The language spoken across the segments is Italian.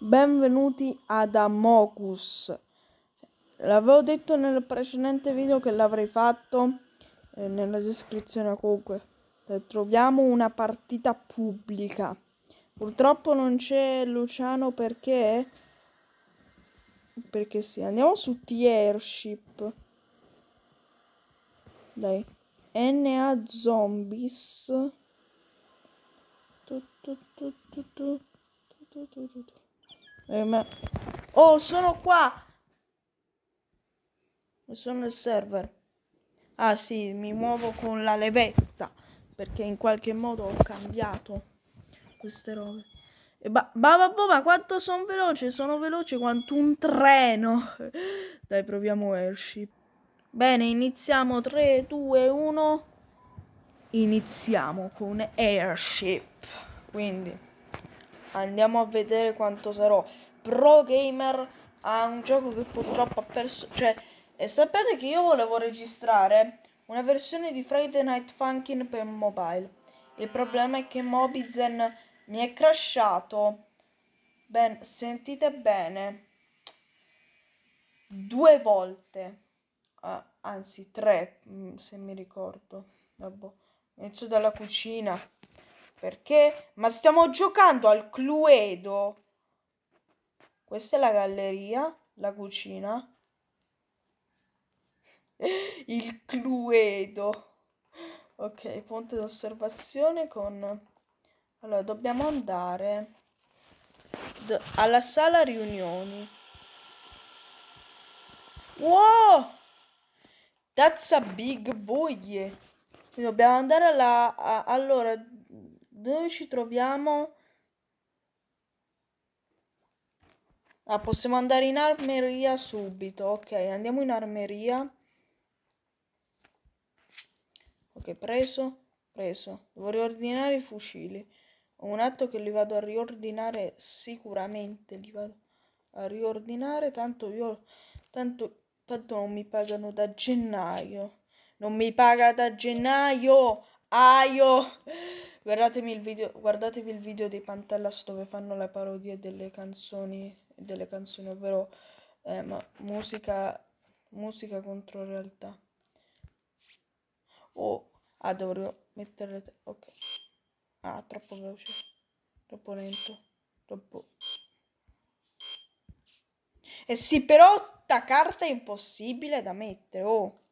Benvenuti ad Amogus. L'avevo detto nel precedente video che l'avrei fatto eh, nella descrizione comunque. Eh, troviamo una partita pubblica. Purtroppo non c'è Luciano perché perché sì, andiamo su T-Airship. Dai. NA Zombies. Tu, tu, tu. Eh. Oh, sono qua! Sono il server. Ah sì, mi muovo con la levetta. Perché in qualche modo ho cambiato queste robe. E ba, ba, ba, ma quanto sono veloce? Sono veloce quanto un treno. Dai, proviamo airship. Bene, iniziamo 3, 2, 1. Iniziamo con airship. Quindi andiamo a vedere quanto sarò pro gamer a un gioco che purtroppo ha perso cioè e sapete che io volevo registrare una versione di Friday Night Funkin' per mobile. Il problema è che Mobizen mi è crashato. Ben sentite bene. Due volte. Uh, anzi tre mm, se mi ricordo. Vabbè inizio dalla cucina perché? Ma stiamo giocando al Cluedo. Questa è la galleria, la cucina. Il Cluedo. Ok, ponte d'osservazione con... Allora, dobbiamo andare alla sala riunioni. Wow! That's a big boy. Dobbiamo andare alla... A, allora, dove ci troviamo? Ah, possiamo andare in armeria subito. Ok, andiamo in armeria. Ok, preso, preso. Devo riordinare i fucili. Ho un atto che li vado a riordinare sicuramente. Li vado a riordinare. Tanto io... Tanto, tanto non mi pagano da gennaio. Non mi paga da gennaio. Aio. Guardatevi il video, guardatevi il video dei Pantellas dove fanno le parodie delle canzoni, delle canzoni, ovvero eh, musica, musica contro realtà. Oh, ah, dovrò mettere... Ok. Ah, troppo veloce. Troppo lento. Troppo... Eh sì, però sta carta è impossibile da mettere, oh.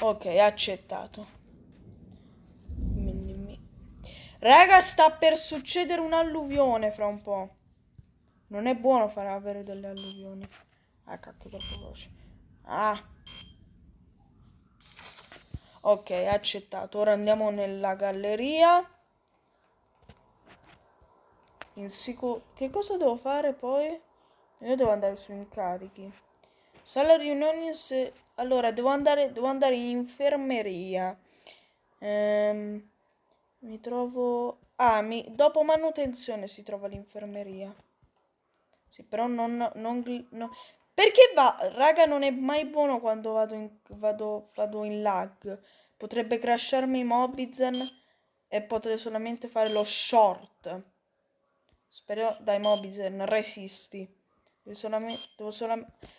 Ok, accettato. Raga, sta per succedere un'alluvione fra un po'. Non è buono far avere delle alluvioni. Ah, cacchio, troppo veloce. Ah. Ok, accettato. Ora andiamo nella galleria. In sicuro... Che cosa devo fare poi? Io devo andare su incarichi. Sala riunioni se allora, devo andare, devo andare in infermeria. Ehm, mi trovo... Ah, mi, dopo manutenzione si trova l'infermeria. Sì, però non... non no. Perché va... Raga, non è mai buono quando vado in, vado, vado in lag. Potrebbe crasharmi Mobizen e potrei solamente fare lo short. Spero... Dai, Mobizen, resisti. Devo solamente... Devo solamente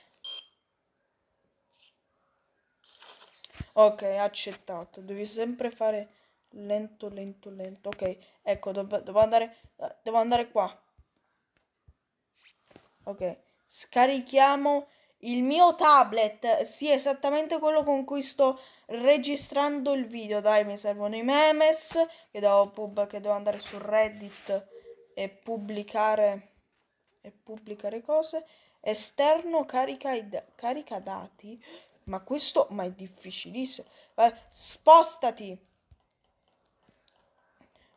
Ok, accettato. Devi sempre fare lento, lento, lento. Ok, ecco, devo, devo andare, devo andare qua. Ok, scarichiamo il mio tablet. Sì, esattamente quello con cui sto registrando il video. Dai, mi servono i memes che devo, pub, che devo andare su Reddit e pubblicare e pubblicare cose. Esterno carica, carica dati. Ma questo, ma è difficilissimo. Eh, spostati.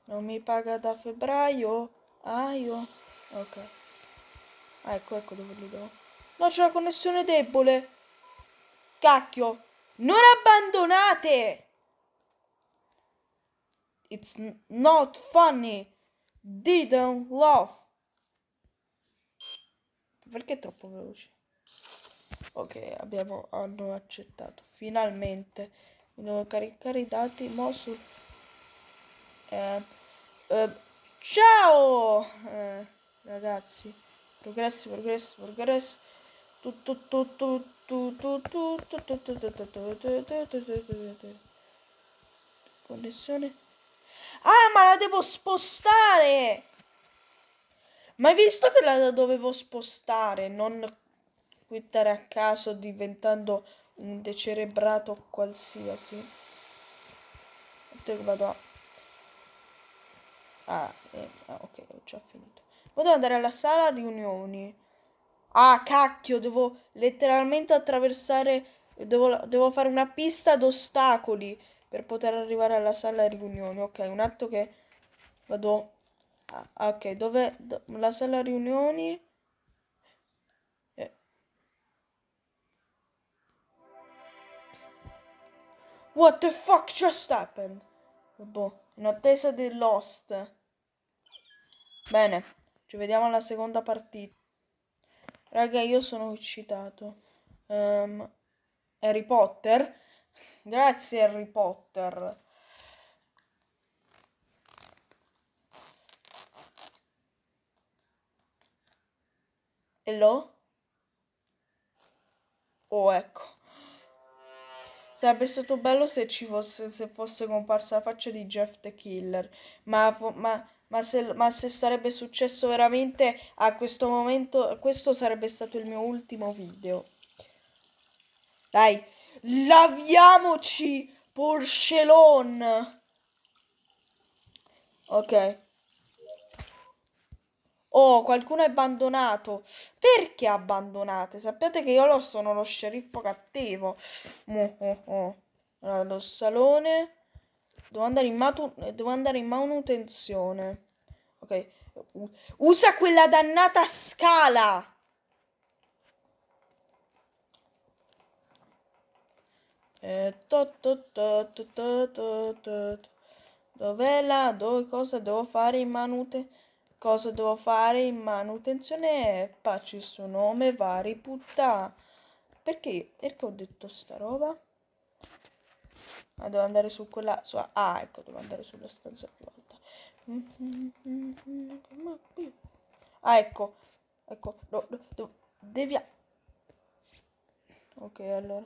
Non mi paga da febbraio. Ah, io. Ok. Ah, ecco, ecco dove li do. No, c'è una connessione debole. Cacchio. Non abbandonate. It's not funny. Didn't love. Perché è troppo veloce? Ok abbiamo hanno accettato finalmente devo caricare i dati mo su Eh, eh, ciao! Eh, ragazzi, progressi, progressi, progressi. Tutto, tutto, tutto, tutto, tutto, tutto, Connessione. Ah, ma la devo spostare! Ma hai visto che la dovevo spostare, non quittare a caso diventando un decerebrato qualsiasi? Vado a... Ah, eh, ah, ok, ho già finito. Vado ad andare alla sala riunioni. Ah, cacchio, devo letteralmente attraversare... Devo, devo fare una pista d'ostacoli per poter arrivare alla sala riunioni. Ok, un attimo che vado... Ah, ok, dove... Do, la sala riunioni... What the fuck just happened? Boh, in attesa di Lost. Bene, ci vediamo alla seconda partita. Raga, io sono eccitato. Um, Harry Potter? Grazie Harry Potter. Hello? Oh, ecco. Sarebbe stato bello se ci fosse, se fosse comparsa la faccia di Jeff the Killer. Ma, ma, ma, se, ma se sarebbe successo veramente a questo momento, questo sarebbe stato il mio ultimo video. Dai, Laviamoci, Porcelon. Ok. Oh, qualcuno è abbandonato. Perché abbandonate? Sappiate che io sono lo sceriffo cattivo. Oh, oh, oh. Allora, lo salone. Devo andare in, matu- devo andare in manutenzione. Ok. Usa quella dannata scala. Eh, Dov'è la? Dove cosa devo fare in manute? Cosa devo fare in manutenzione? Pace il suo nome, vari puttà. Perché? Perché ho detto sta roba? Ah, devo andare su quella. Su, ah, ecco, devo andare sulla stanza più alta. Ah, ecco. Ecco. No, no, devi. Ok, allora.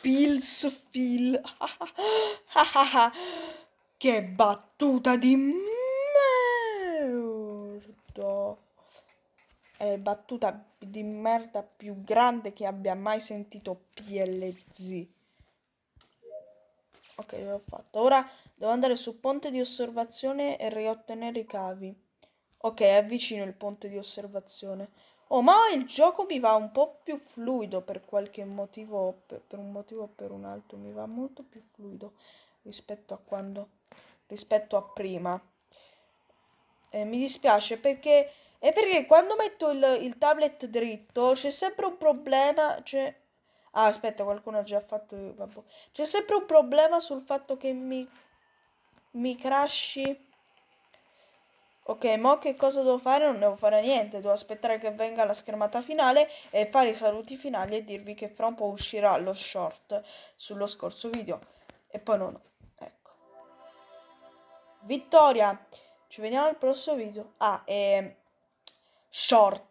Pills Phil. che battuta di merda. È la battuta di merda più grande che abbia mai sentito PLZ. Ok, l'ho fatto. Ora devo andare sul ponte di osservazione e riottenere i cavi. Ok, avvicino il ponte di osservazione. Oh, ma il gioco mi va un po' più fluido per qualche motivo, per, un motivo o per un altro, mi va molto più fluido rispetto a quando, rispetto a prima. Eh, mi dispiace perché, è perché quando metto il, il tablet dritto c'è sempre un problema, c'è... Ah, aspetta, qualcuno ha già fatto... Vabbè. C'è sempre un problema sul fatto che mi, mi crashi Ok, mo che cosa devo fare? Non devo fare niente, devo aspettare che venga la schermata finale e fare i saluti finali e dirvi che fra un po' uscirà lo short sullo scorso video. E poi non. Ecco. Vittoria! Ci vediamo al prossimo video. Ah, e... Short.